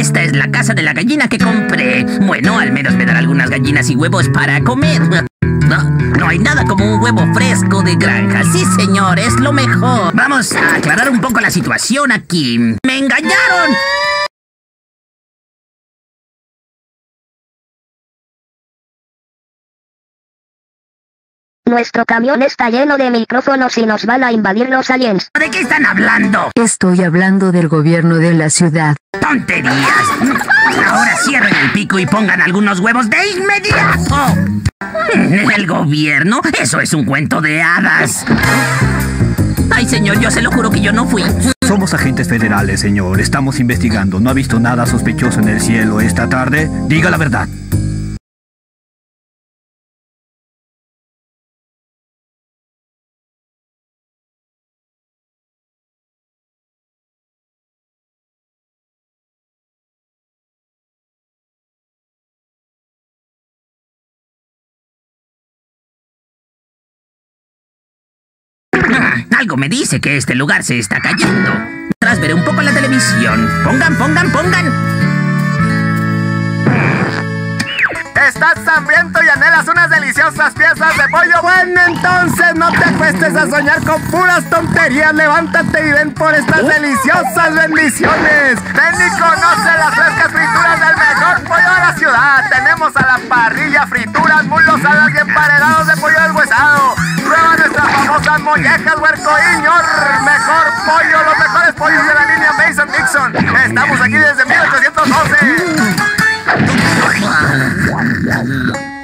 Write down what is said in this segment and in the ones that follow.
esta es la casa de la gallina que compré. Bueno, al menos me dará algunas gallinas y huevos para comer. No, no hay nada como un huevo fresco de granja. Sí, señor, es lo mejor. Vamos a aclarar un poco la situación aquí. ¡Me engañaron! Nuestro camión está lleno de micrófonos y nos van a invadir los aliens. ¿De qué están hablando? Estoy hablando del gobierno de la ciudad. ¡Tonterías! Ahora cierren el pico y pongan algunos huevos de inmediato. ¿El gobierno? Eso es un cuento de hadas. Ay, señor, yo se lo juro que yo no fui. Somos agentes federales, señor. Estamos investigando. ¿No ha visto nada sospechoso en el cielo esta tarde? Diga la verdad. Algo me dice que este lugar se está cayendo. Tras veré un poco la televisión. Pongan, pongan, pongan. ¿Estás hambriento y anhelas unas deliciosas piezas de pollo? Bueno, entonces no te acuestes a soñar con puras tonterías. Levántate y ven por estas deliciosas bendiciones. Ven y conoce las frescas frituras del mejor pollo de la ciudad. Tenemos a la parrilla frituras, mulos, alas y emparedados de pollo deshuesado. Famosas mollejas, huerco. Mejor pollo, los mejores pollos de la línea Mason Dixon. Estamos aquí desde 1812.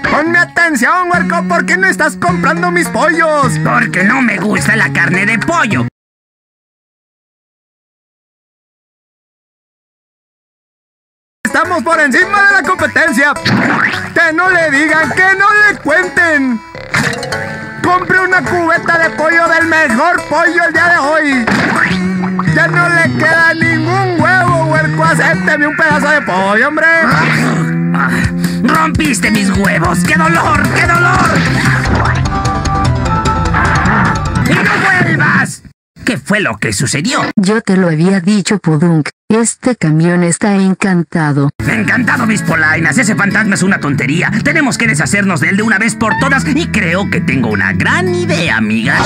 Ponme atención, huerco, ¿por qué no estás comprando mis pollos? Porque no me gusta la carne de pollo. Estamos por encima de la competencia. Que no le digan, que no le cuenten. De pollo del mejor pollo el día de hoy. Ya no le queda ningún huevo, huerco. Acépteme un pedazo de pollo, hombre. Rompiste mis huevos. ¡Qué dolor! ¡Qué dolor! ¡Y no vuelvas! ¿Qué fue lo que sucedió? Yo te lo había dicho, Pudunk. Este camión está encantado. Encantado, mis polainas. Ese fantasma es una tontería. Tenemos que deshacernos de él de una vez por todas y creo que tengo una gran idea, amigas.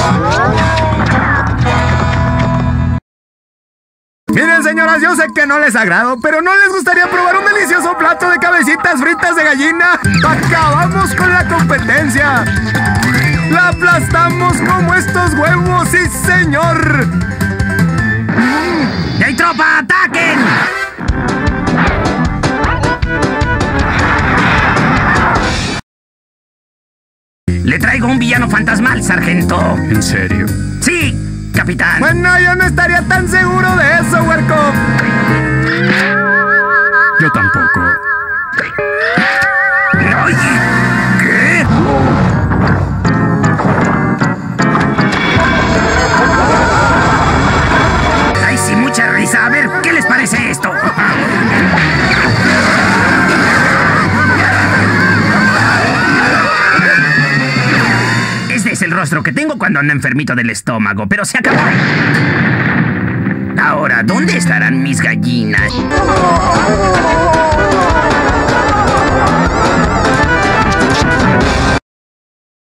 Miren, señoras, yo sé que no les agrado, pero ¿no les gustaría probar un delicioso plato de cabecitas fritas de gallina? ¡Acabamos con la competencia! ¡La aplastamos como estos huevos, sí, señor! ¡Hey, tropa, ataquen! Le traigo un villano fantasmal, sargento. ¿En serio? Sí, capitán. Bueno, yo no estaría tan seguro de eso, huerco. A ver, ¿qué les parece esto? Este es el rostro que tengo cuando ando enfermito del estómago, pero se acabó. Ahora, ¿dónde estarán mis gallinas?